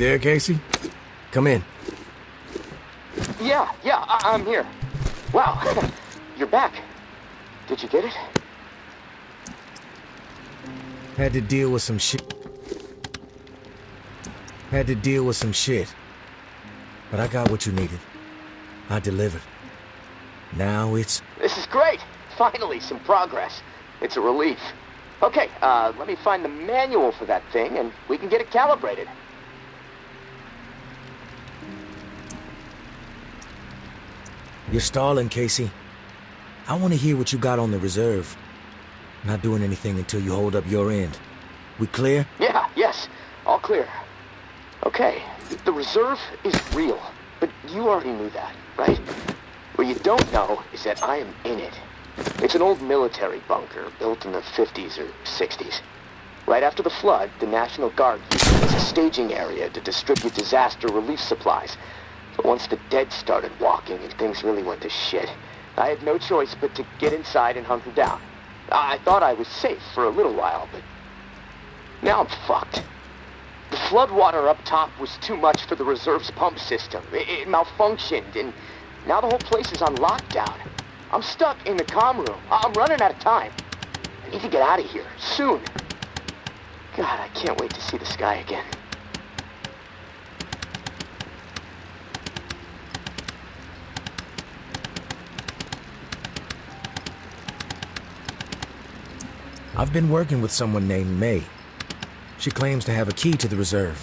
There, Casey? Come in. Yeah, yeah, I I'm here. Wow, you're back. Did you get it? Had to deal with some shit. Had to deal with some shit. But I got what you needed. I delivered. Now it's... This is great. Finally, some progress. It's a relief. Okay, uh, let me find the manual for that thing, and we can get it calibrated. You're stalling, Casey. I want to hear what you got on the reserve. Not doing anything until you hold up your end. We clear? Yeah, yes, all clear. Okay, the reserve is real, but you already knew that, right? What you don't know is that I am in it. It's an old military bunker built in the 50s or 60s. Right after the flood, the National Guard used it as a staging area to distribute disaster relief supplies. But once the dead started walking and things really went to shit, I had no choice but to get inside and hunker down. I thought I was safe for a little while, but now I'm fucked. The floodwater up top was too much for the reserve's pump system. It, it malfunctioned, and now the whole place is on lockdown. I'm stuck in the comm room. I'm running out of time. I need to get out of here, soon. God, I can't wait to see the sky again. I've been working with someone named May. She claims to have a key to the reserve.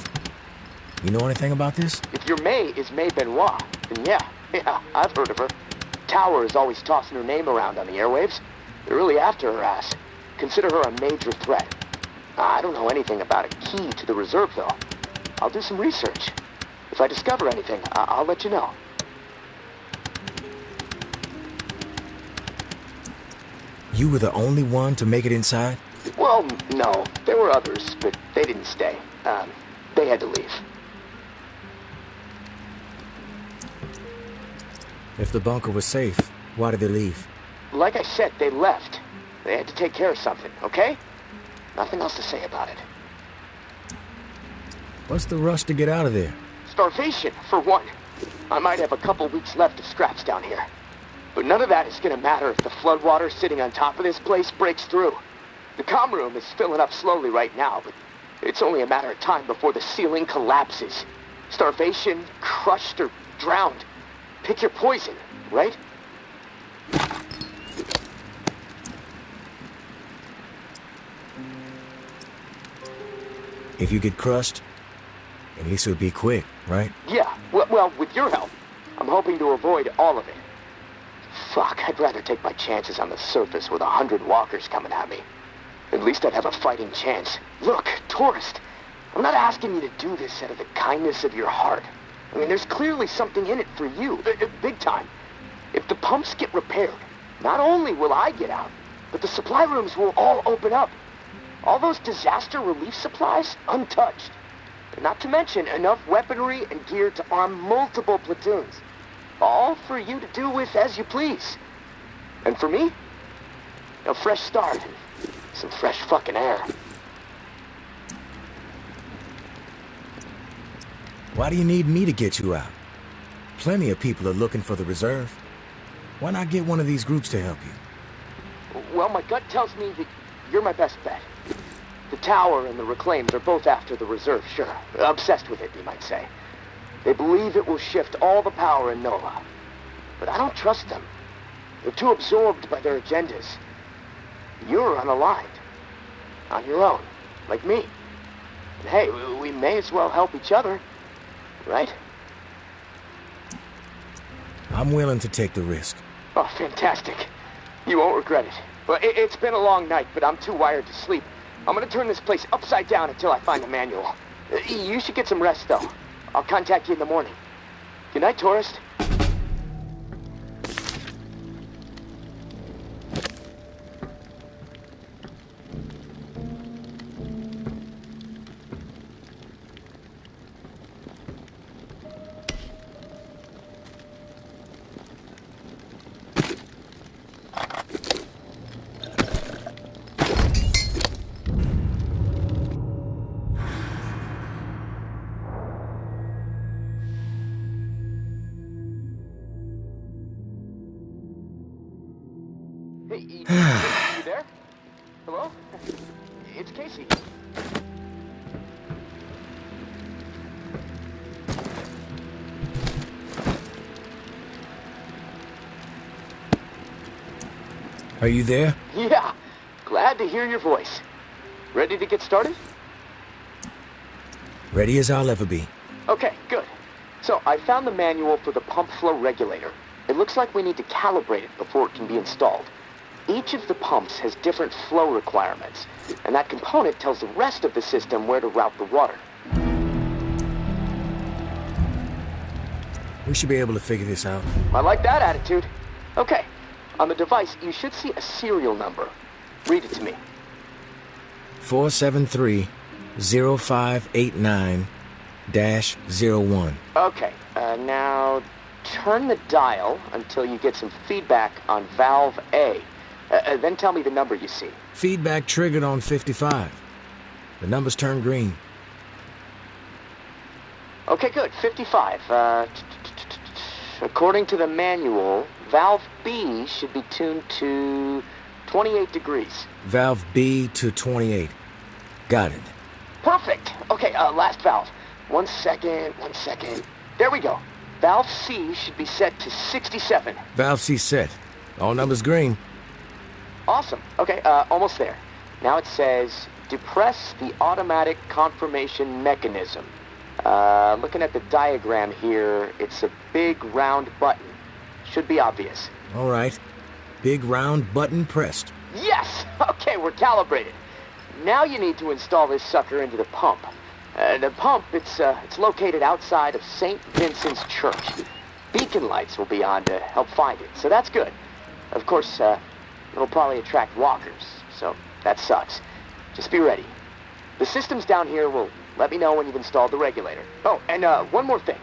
You know anything about this? If your May is May Benoit, then yeah, yeah, I've heard of her. Tower is always tossing her name around on the airwaves. They're really after her ass. Consider her a major threat. I don't know anything about a key to the reserve, though. I'll do some research. If I discover anything, I I'll let you know. You were the only one to make it inside? Well, no. There were others, but they didn't stay. Um, they had to leave. If the bunker was safe, why did they leave? Like I said, they left. They had to take care of something, okay? Nothing else to say about it. What's the rush to get out of there? Starvation, for one. I might have a couple weeks left of scraps down here. But none of that is gonna matter if the floodwater sitting on top of this place breaks through. The comm room is filling up slowly right now, but it's only a matter of time before the ceiling collapses. Starvation, crushed, or drowned. Pick your poison, right? If you get crushed, at least it would be quick, right? Yeah, well, well, with your help, I'm hoping to avoid all of it. Fuck, I'd rather take my chances on the surface with a hundred walkers coming at me. At least I'd have a fighting chance. Look, tourist, I'm not asking you to do this out of the kindness of your heart. I mean, there's clearly something in it for you, uh, uh, big time. If the pumps get repaired, not only will I get out, but the supply rooms will all open up. All those disaster relief supplies, untouched. Not to mention enough weaponry and gear to arm multiple platoons. All for you to do with as you please. And for me, a fresh start some fresh fucking air. Why do you need me to get you out? Plenty of people are looking for the reserve. Why not get one of these groups to help you? Well, my gut tells me that you're my best bet. The Tower and the Reclaimed are both after the reserve, sure. Obsessed with it, you might say. They believe it will shift all the power in Nova. But I don't trust them. They're too absorbed by their agendas. You're unaligned. On your own. Like me. And hey, we- may as well help each other. Right? I'm willing to take the risk. Oh, fantastic. You won't regret it. Well, it, it's been a long night, but I'm too wired to sleep. I'm gonna turn this place upside down until I find the manual. Uh, You should get some rest, though. I'll contact you in the morning. Good night, tourist. Are you there? Yeah, glad to hear your voice. Ready to get started? Ready as I'll ever be. Okay, good. So, I found the manual for the pump flow regulator. It looks like we need to calibrate it before it can be installed. Each of the pumps has different flow requirements, and that component tells the rest of the system where to route the water. We should be able to figure this out. I like that attitude. Okay, on the device, you should see a serial number. Read it to me. 473 0589 01. Okay, uh, now turn the dial until you get some feedback on valve A. Uh, uh, then tell me the number you see. Feedback triggered on 55. The numbers turn green. Okay, good. 55. Uh, t- t- t- t- according to the manual, valve B should be tuned to 28 degrees. Valve B to 28. Got it. Perfect. Okay, uh, last valve. One second, one second. There we go. Valve C should be set to 67. Valve C set. All numbers green. Awesome. Okay, uh, almost there. Now it says, depress the automatic confirmation mechanism. Uh, looking at the diagram here, it's a big round button. Should be obvious. All right. Big round button pressed. Yes! Okay, we're calibrated. Now you need to install this sucker into the pump. Uh, the pump, it's, uh, it's located outside of St. Vincent's Church. Beacon lights will be on to help find it, so that's good. Of course, uh, it'll probably attract walkers, so that sucks. Just be ready. The systems down here will let me know when you've installed the regulator. Oh, and uh, one more thing.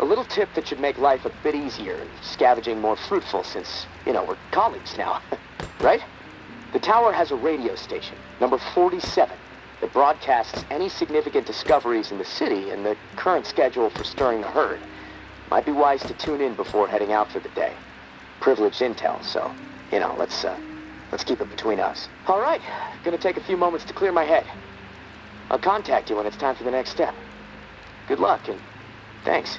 A little tip that should make life a bit easier and scavenging more fruitful since, you know, we're colleagues now. right? The tower has a radio station, number 47, that broadcasts any significant discoveries in the city and the current schedule for stirring the herd. Might be wise to tune in before heading out for the day. Privileged intel, so, you know, let's, uh, let's keep it between us. All right, gonna take a few moments to clear my head. I'll contact you when it's time for the next step. Good luck, and thanks.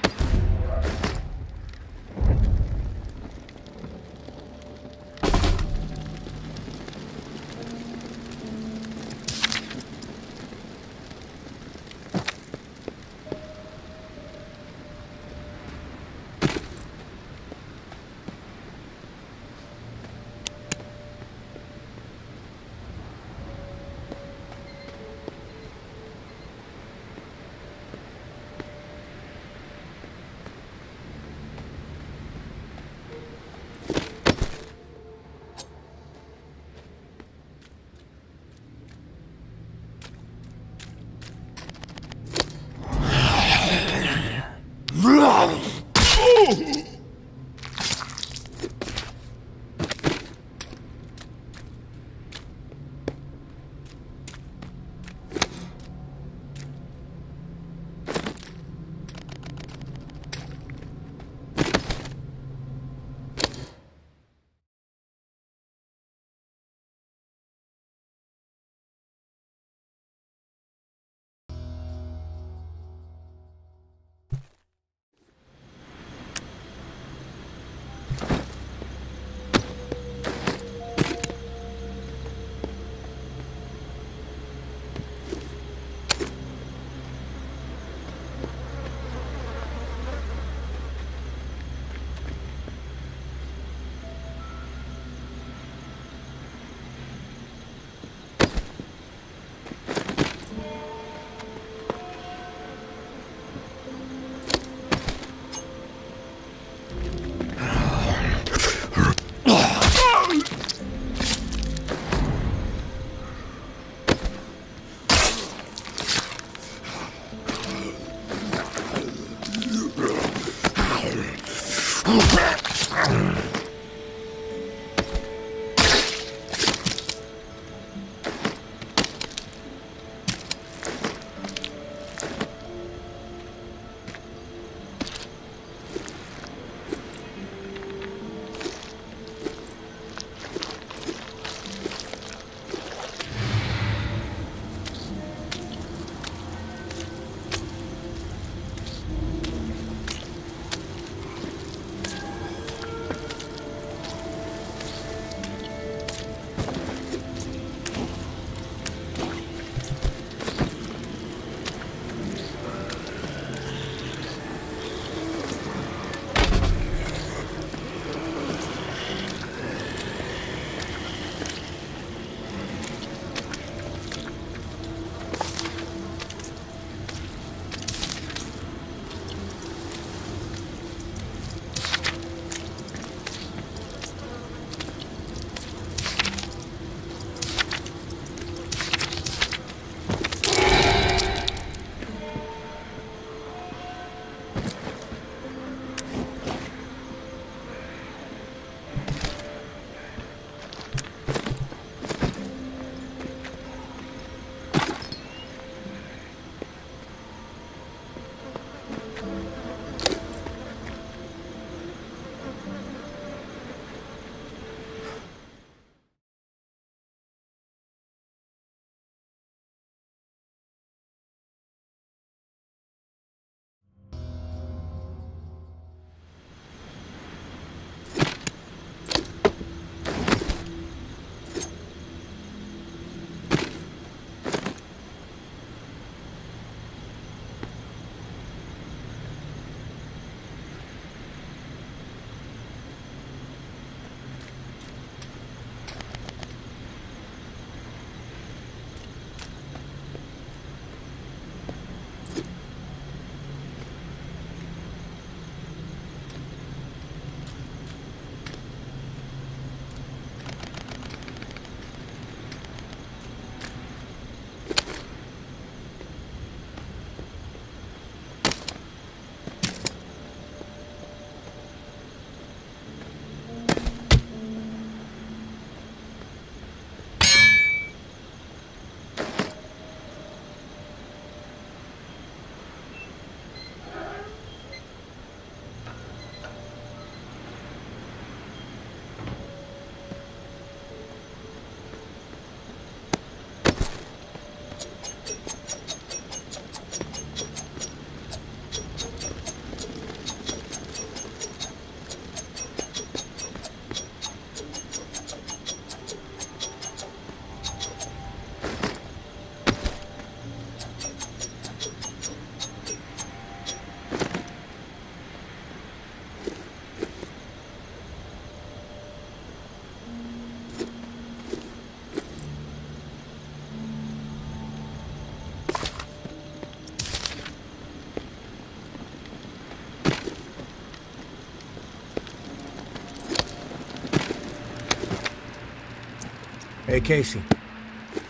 Hey, Casey.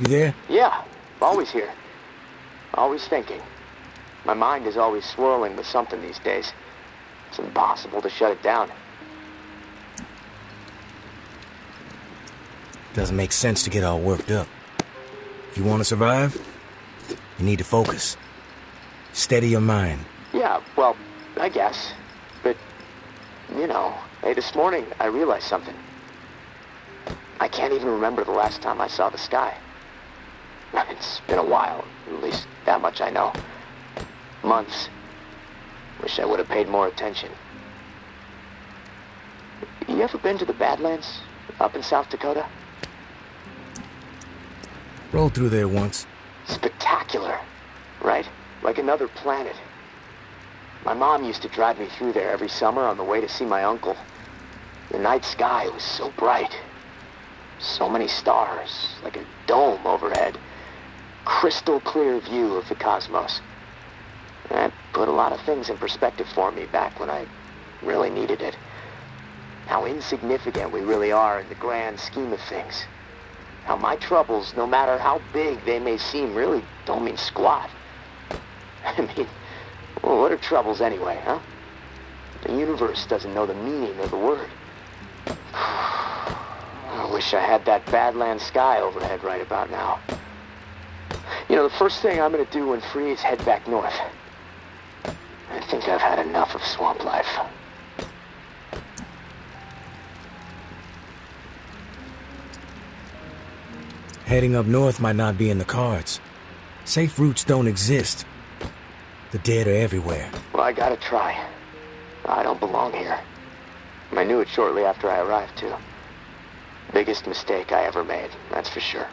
You there? Yeah, always here. Always thinking. My mind is always swirling with something these days. It's impossible to shut it down. Doesn't make sense to get all worked up. If you want to survive, you need to focus. Steady your mind. Yeah, well, I guess. But, you know, hey, this morning I realized something. I can't even remember the last time I saw the sky. It's been a while, at least that much I know. Months. Wish I would have paid more attention. You ever been to the Badlands? Up in South Dakota? Rolled through there once. Spectacular, right? Like another planet. My mom used to drive me through there every summer on the way to see my uncle. The night sky was so bright. So many stars, like a dome overhead. Crystal clear view of the cosmos. That put a lot of things in perspective for me back when I really needed it. How insignificant we really are in the grand scheme of things. How my troubles, no matter how big they may seem, really don't mean squat. I mean, well, what are troubles anyway, huh? The universe doesn't know the meaning of the word. Wish I had that Badland sky overhead right about now. You know, the first thing I'm gonna do when free is head back north. I think I've had enough of swamp life. Heading up north might not be in the cards. Safe routes don't exist. The dead are everywhere. Well, I gotta try. I don't belong here. I knew it shortly after I arrived, too. Biggest mistake I ever made, that's for sure.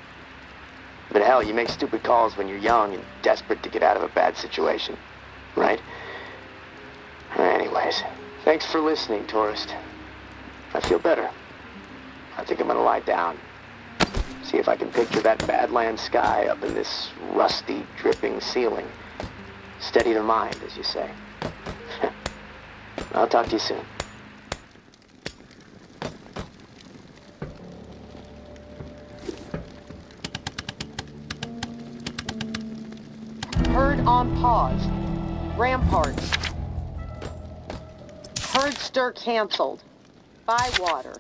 But hell, you make stupid calls when you're young and desperate to get out of a bad situation. Right? Anyways, thanks for listening, tourist. I feel better. I think I'm gonna lie down. See if I can picture that badland sky up in this rusty, dripping ceiling. Steady the mind, as you say. I'll talk to you soon. On pause. Ramparts. Herd stir canceled. Bywater.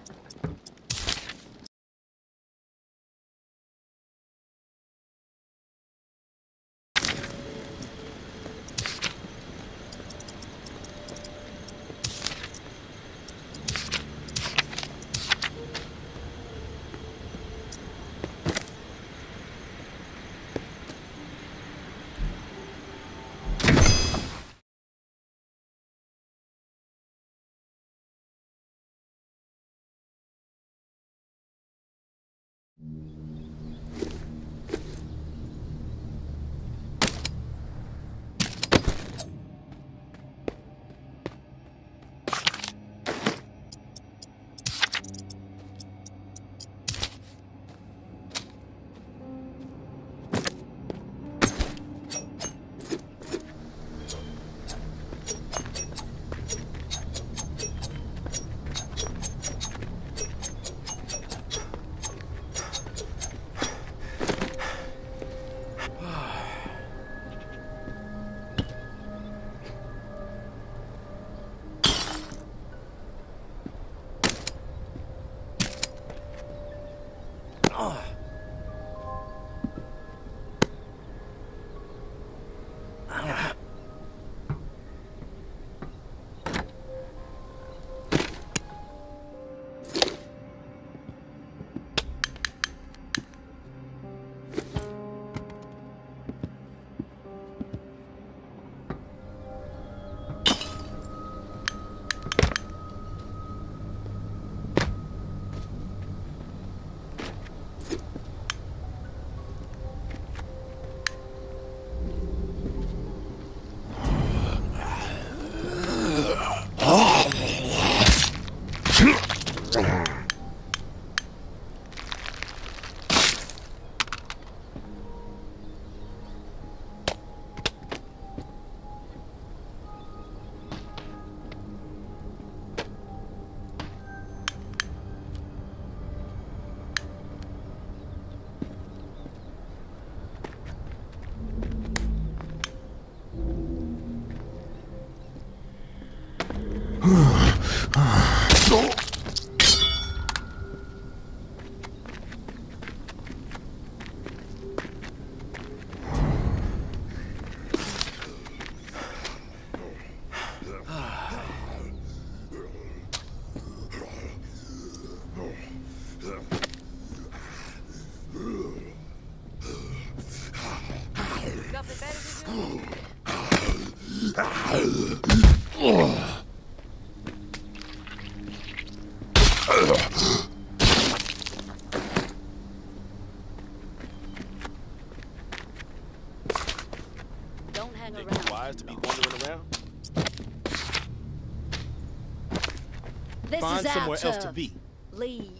Find somewhere else to be. Leave.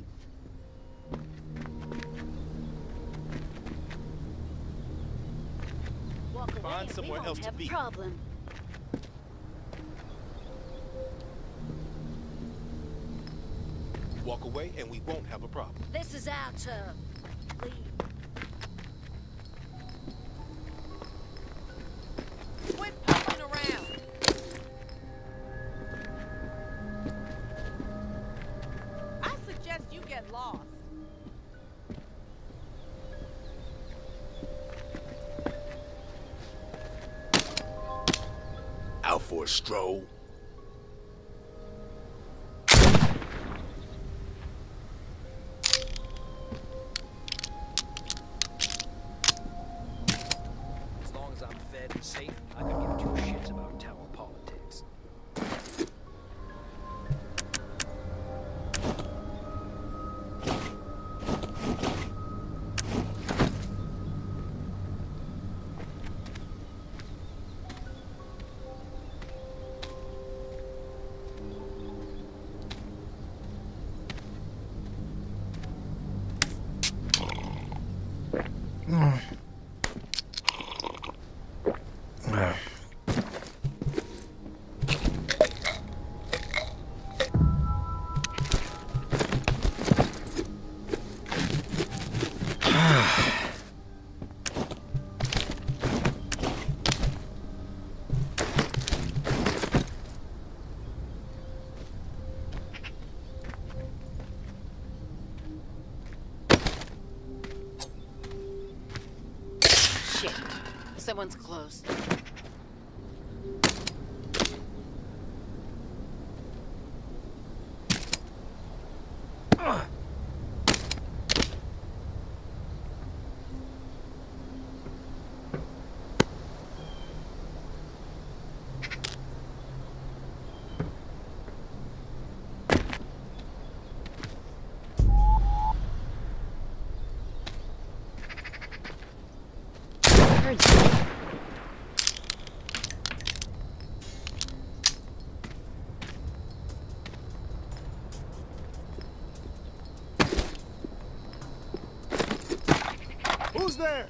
Walk away Find and we somewhere won't else to have a be. problem. Walk away and we won't have a problem. This is our turf. Leave. Stroll. Someone's close. There?